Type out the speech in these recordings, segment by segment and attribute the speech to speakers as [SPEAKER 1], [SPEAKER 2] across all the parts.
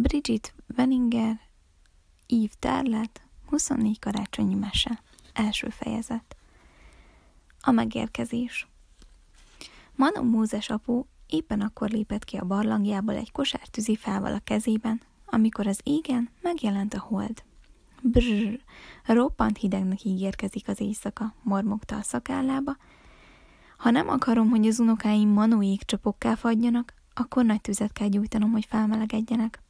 [SPEAKER 1] Bridget Wenninger, Eve Darlet, 24 karácsonyi mese. Első fejezet. A megérkezés. Manu Mózes apu éppen akkor lépett ki a barlangjából egy kosár tűzifával a kezében, amikor az égen megjelent a hold. Brrr, roppant hidegnek ígérkezik az éjszaka, mormogta a szakállába. Ha nem akarom, hogy az unokáim manóik csapokká fagyjanak, akkor nagy tüzet kell gyújtanom, hogy felmelegedjenek.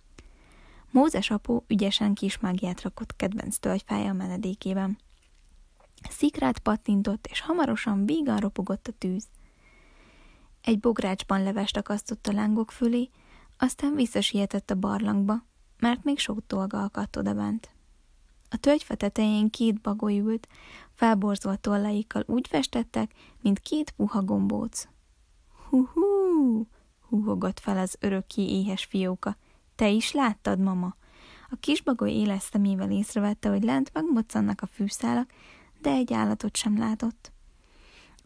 [SPEAKER 1] Mózes apu ügyesen kis mágiát rakott kedvenc tölgyfája a menedékében. Szikrát pattintott, és hamarosan vígan ropogott a tűz. Egy bográcsban levest akasztott a lángok fölé, aztán visszasietett a barlangba, mert még sok dolga akadt odabent. A tölgyfa tetején két bagoly ült, felborzolt tollaikkal úgy festettek, mint két puha gombóc. Hú-hú, húhogott fel az örökké éhes fióka. Te is láttad, mama? A kisbagoly éles szemével észrevette, hogy lent megmoccannak a fűszálak, de egy állatot sem látott.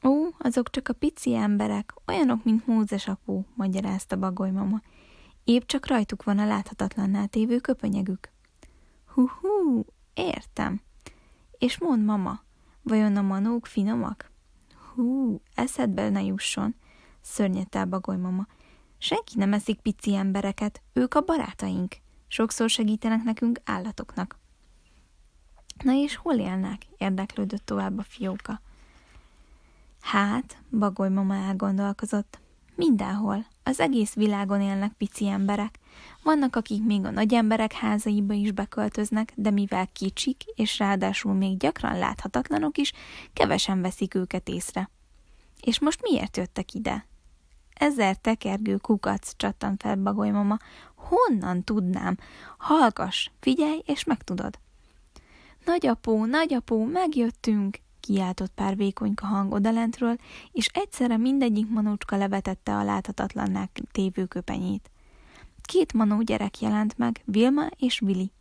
[SPEAKER 1] Ó, azok csak a pici emberek, olyanok, mint Mózes apu, magyarázta bagoly mama. Épp csak rajtuk van a láthatatlanná tévő köpönyegük. Hú-hú, értem. És mond, mama, vajon a manók finomak? Hú, eszedbe ne jusson, szörnyette a bagoly mama. Senki nem eszik pici embereket, ők a barátaink. Sokszor segítenek nekünk állatoknak. Na és hol élnek? érdeklődött tovább a fióka. Hát, bagoly mama elgondolkozott. Mindenhol, az egész világon élnek pici emberek. Vannak, akik még a nagy emberek házaiba is beköltöznek, de mivel kicsik, és ráadásul még gyakran láthatatlanok is, kevesen veszik őket észre. És most miért jöttek ide? Ezer tekergő kukac, csattan fel bagoly mama. Honnan tudnám? Hallgass, figyelj, és megtudod. Nagyapó, nagyapó, megjöttünk! kiáltott pár vékonyka hang odalentről, és egyszerre mindegyik manócska levetette a láthatatlanná tévő köpenyét. Két manó gyerek jelent meg, Vilma és Vili.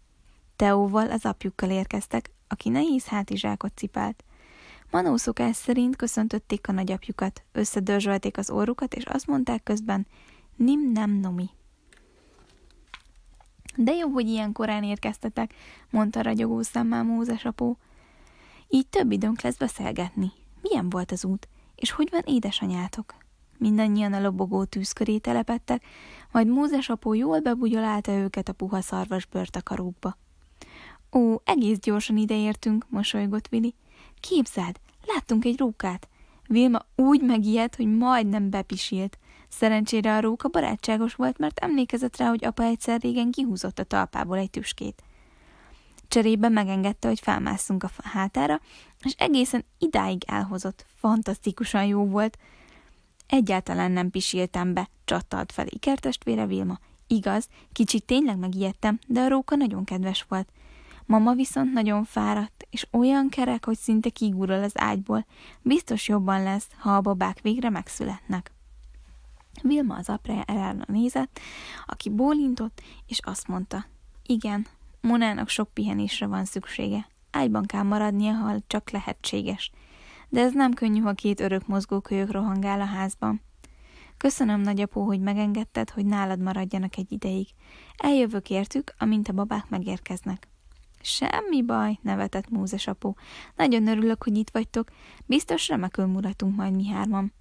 [SPEAKER 1] Teóval az apjukkal érkeztek, aki nehéz hátizsákot cipált. Manó szokás szerint köszöntötték a nagyapjukat, összedörzsölték az orrukat, és azt mondták közben, nim nem nomi. De jó, hogy ilyen korán érkeztetek, mondta ragyogó szemmel Mózes apó. Így több időnk lesz beszélgetni. Milyen volt az út, és hogy van édesanyátok? Mindannyian a lobogó tűz köré telepettek, majd Mózes apó jól bebugyolálta őket a puha szarvas bőrtakarókba. Ó, egész gyorsan ideértünk, mosolygott Vili. Képzeld, láttunk egy rókát. Vilma úgy megijedt, hogy majdnem bepisilt. Szerencsére a róka barátságos volt, mert emlékezett rá, hogy apa egyszer régen kihúzott a talpából egy tüskét. Cserébe megengedte, hogy felmásszunk a hátára, és egészen idáig elhozott. Fantasztikusan jó volt. Egyáltalán nem pisiltem be, csattalt fel ikertestvére Vilma. Igaz, kicsit tényleg megijedtem, de a róka nagyon kedves volt. Mama viszont nagyon fáradt, és olyan kerek, hogy szinte kigurul az ágyból. Biztos jobban lesz, ha a babák végre megszületnek. Vilma az aprára nézett, aki bólintott, és azt mondta, igen, Monának sok pihenésre van szüksége. Ágyban kell maradnia, ha csak lehetséges. De ez nem könnyű, ha két örök mozgókölyök rohangál a házban. Köszönöm, nagyapó, hogy megengedted, hogy nálad maradjanak egy ideig. Eljövök értük, amint a babák megérkeznek. Semmi baj, nevetett Mózes apó. Nagyon örülök, hogy itt vagytok. Biztos remekül muratunk majd mi hárman.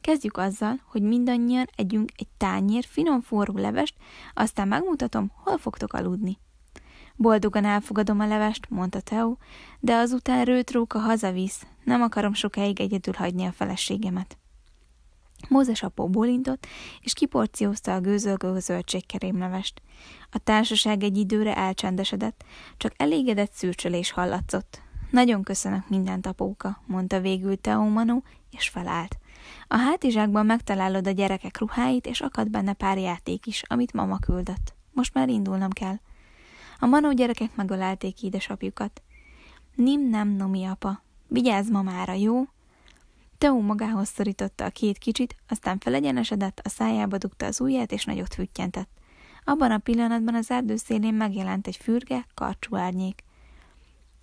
[SPEAKER 1] Kezdjük azzal, hogy mindannyian együnk egy tányér finom forró levest, aztán megmutatom, hol fogtok aludni. Boldogan elfogadom a levest, mondta Teo, de azután rőt róka hazavisz, nem akarom sokáig egyedül hagyni a feleségemet. Mózes apó bólintott, és kiporciózta a gőzölgő zöldségkerémlevest. A társaság egy időre elcsendesedett, csak elégedett szürcsölés hallatszott. Nagyon köszönök mindent, apóka, mondta végül Teo Manu, és felállt. A hátizsákban megtalálod a gyerekek ruháit, és akad benne pár játék is, amit mama küldött. Most már indulnom kell. A manó gyerekek megölelték édesapjukat. Nim nem nomi apa. Vigyázz mamára, jó? Teó magához szorította a két kicsit, aztán felegyenesedett, a szájába dugta az ujját, és nagyot füttyentett. Abban a pillanatban az erdő szélén megjelent egy fürge, karcsú árnyék.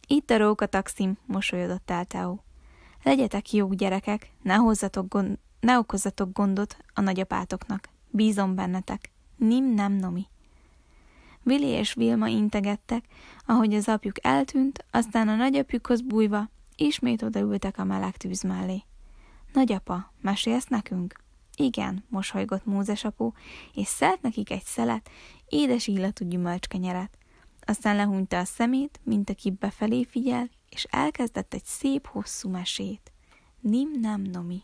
[SPEAKER 1] Itt a róka taxim, mosolyodott el Teó. Legyetek jók, gyerekek, ne, hozzatok gond, ne okozzatok gondot a nagyapátoknak. Bízom bennetek. Nim nem nomi. Vili és Vilma integettek, ahogy az apjuk eltűnt, aztán a nagyapjukhoz bújva ismét odaültek a meleg tűz mellé. Nagyapa, mesélsz nekünk? Igen, mosolygott Mózes apu, és szelt nekik egy szelet, édes illatú gyümölcskenyeret. Aztán lehúnyta a szemét, mint aki befelé figyel, és elkezdett egy szép hosszú mesét. Nim nem nomi.